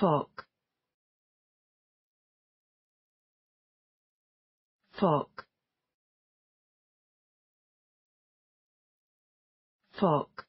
Focke. Focke. Focke.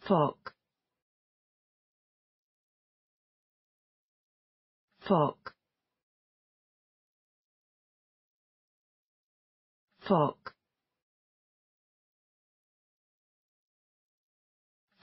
Focke. Focke. Focke.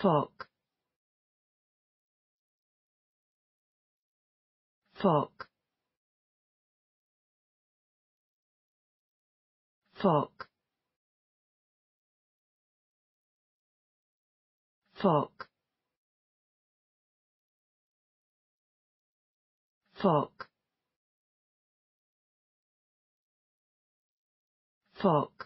Focke. Focke. Focke. Focke. Focke. Focke.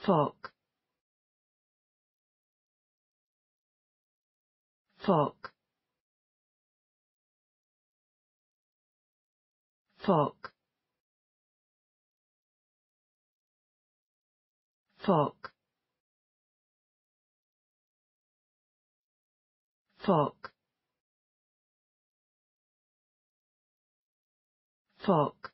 Focke. Focke. Focke. Focke. Focke. Focke. Focke.